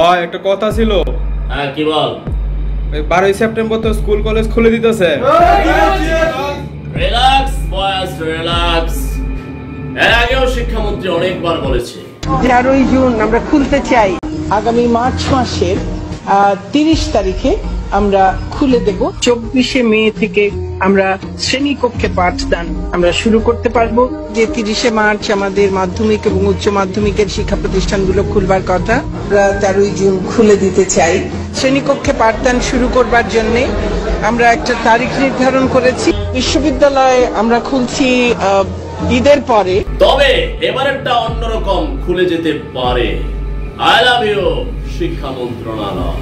হয় একটা কথা ছিল। হ্যাঁ কি বল? ওই বারোই সেপ্টেম্বর তো স্কুল কলেজ খুলে দিতেছে। Relax boys relax. এর আগেও শিক্ষামন্ত্রী অনেকবার বলেছে। তেরোই জুন আমরা খুলতে চাই। আগামী মার্চ মাসের তিরিশ তারিখে আমরা খুলে দেব। চব্বিশে মে থেকে আমরা শ্রেণীকক্ষে পাঠদান আমরা শুরু করতে পারব। যে তিরিশে মার্চ আমাদের মাধ্যমিক এবং উচ্চ মাধ্যমিকের শিক্ষা প্রতিষ্ঠানগুলো খুলবার কথা। আমরা তেরোই জুন খুলে দিতে চাই। শ্রেণীকক্ষে পাঠদান শুরু করবার জন্য আমরা একটা তারিখ নির্ধারণ করেছি। বিশ্ববিদ্যালয়ে আমরা খুলছি ঈদের পরে। তবে এবারেরটা অন্যরকম খুলে যেতে পারে। আই লাভ ইউ, শিক্ষা মন্ত্রণালয়।